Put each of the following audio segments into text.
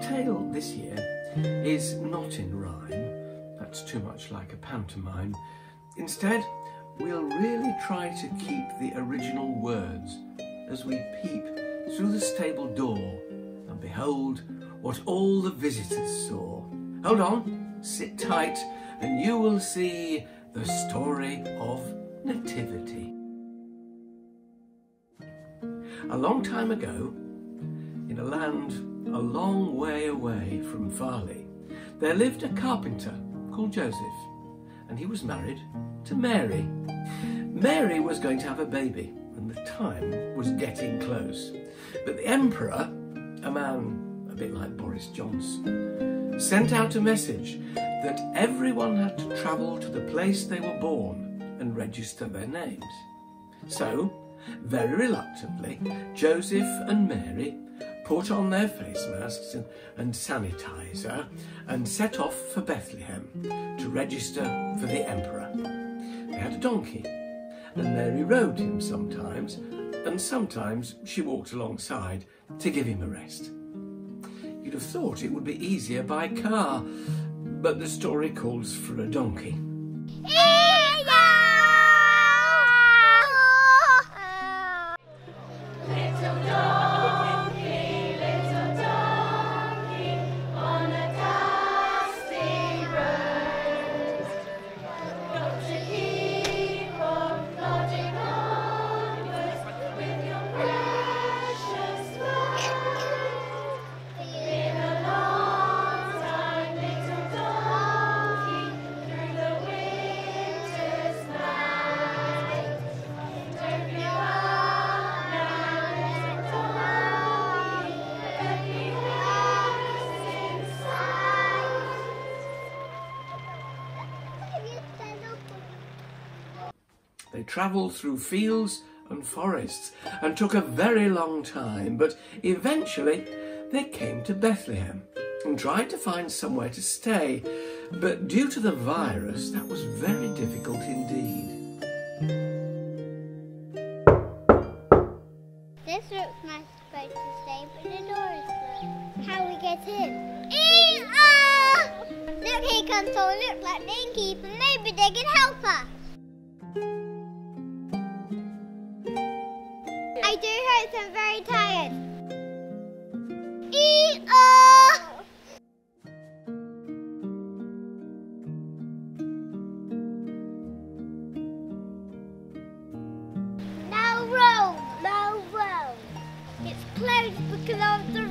Tale this year is not in rhyme, that's too much like a pantomime. Instead, we'll really try to keep the original words as we peep through the stable door and behold what all the visitors saw. Hold on, sit tight, and you will see the story of Nativity. A long time ago, in a land a long way away from Farley, there lived a carpenter called Joseph, and he was married to Mary. Mary was going to have a baby, and the time was getting close. But the emperor, a man a bit like Boris Johnson, sent out a message that everyone had to travel to the place they were born and register their names. So, very reluctantly, Joseph and Mary put on their face masks and, and sanitizer and set off for Bethlehem to register for the emperor. They had a donkey, and Mary rode him sometimes, and sometimes she walked alongside to give him a rest. You'd have thought it would be easier by car, but the story calls for a donkey. Travelled through fields and forests and took a very long time, but eventually they came to Bethlehem and tried to find somewhere to stay. But due to the virus, that was very difficult indeed. This looks nice place to stay, but the door is closed. How we get in? Ee-ah! Look, here comes someone look like the innkeeper. Maybe they can help us. I do hurt. I'm very tired. Room, no room. It's closed because of the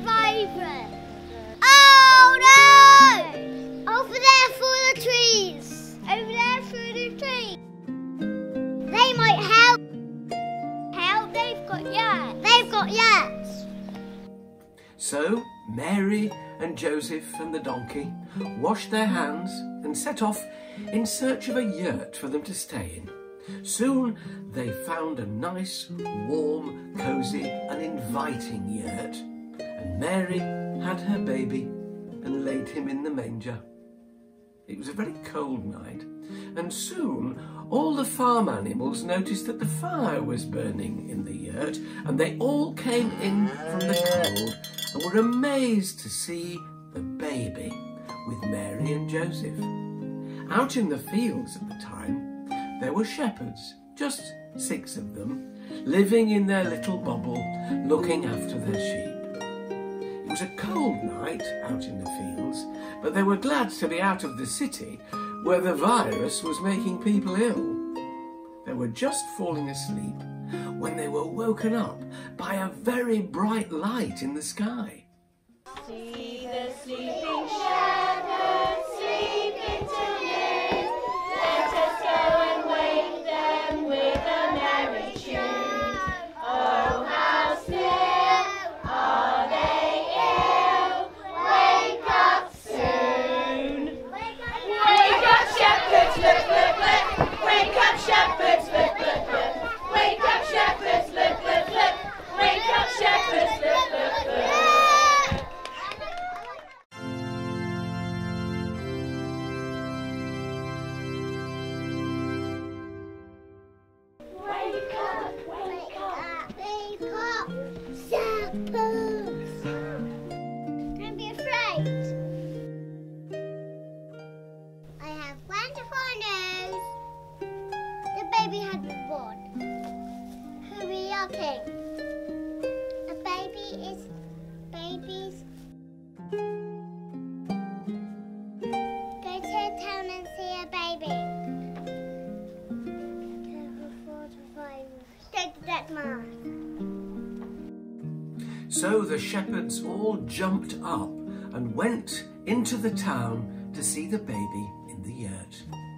got yaks. So Mary and Joseph and the donkey washed their hands and set off in search of a yurt for them to stay in. Soon they found a nice, warm, cosy and inviting yurt and Mary had her baby and laid him in the manger. It was a very cold night and soon all the farm animals noticed that the fire was burning in the yurt and they all came in from the cold and were amazed to see the baby with Mary and Joseph. Out in the fields at the time, there were shepherds, just six of them, living in their little bubble, looking after their sheep. Was a cold night out in the fields, but they were glad to be out of the city where the virus was making people ill. They were just falling asleep when they were woken up by a very bright light in the sky. See the sleeping shepherds babies. Go to town and see a baby. So the shepherds all jumped up and went into the town to see the baby in the yurt.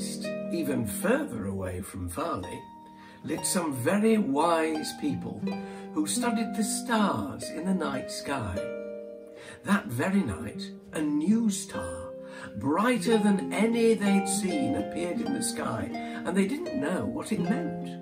East, even further away from Farley, lived some very wise people who studied the stars in the night sky. That very night, a new star, brighter than any they'd seen, appeared in the sky, and they didn't know what it meant.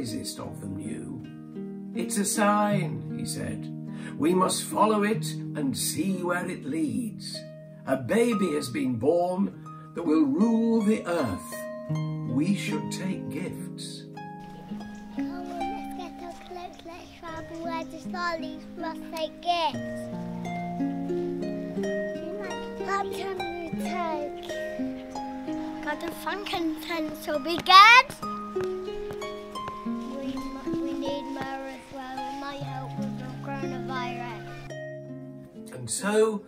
Wisest of them knew. It's a sign, he said. We must follow it and see where it leads. A baby has been born that will rule the earth. We should take gifts. Come on, let's get our clothes, let's travel where the starlings must take gifts. What can we take? Got a frankincense will be good. So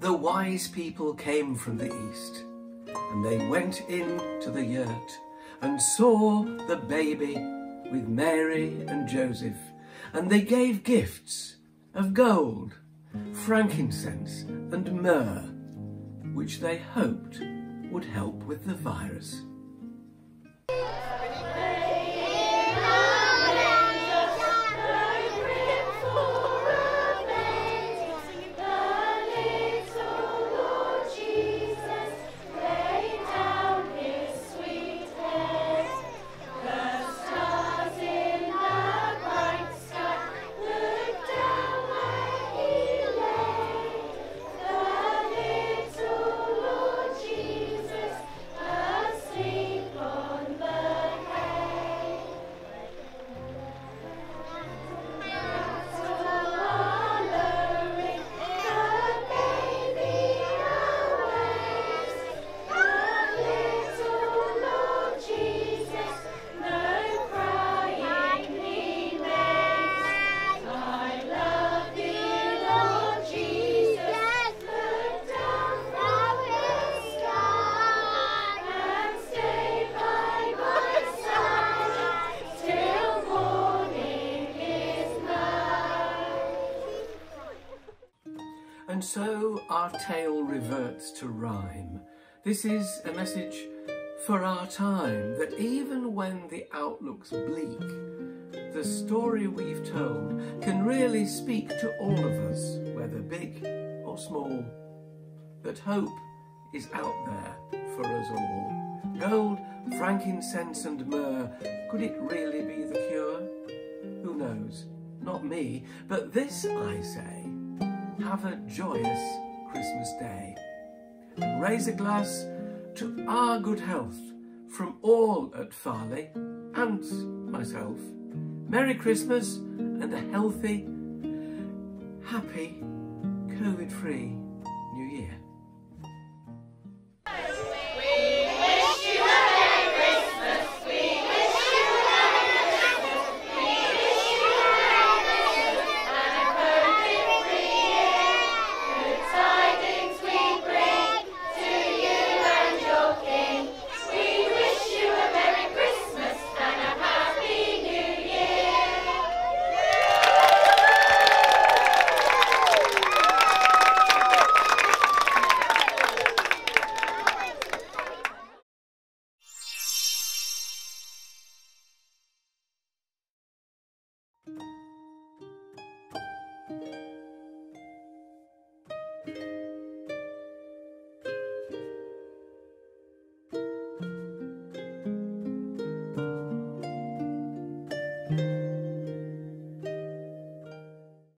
the wise people came from the east, and they went in to the yurt and saw the baby with Mary and Joseph, and they gave gifts of gold, frankincense, and myrrh, which they hoped would help with the virus. Our tale reverts to rhyme. This is a message for our time that even when the outlook's bleak, the story we've told can really speak to all of us, whether big or small. That hope is out there for us all. Gold, frankincense, and myrrh, could it really be the cure? Who knows? Not me, but this I say have a joyous Christmas day. And raise a glass to our good health from all at Farley and myself. Merry Christmas and a healthy, happy, COVID free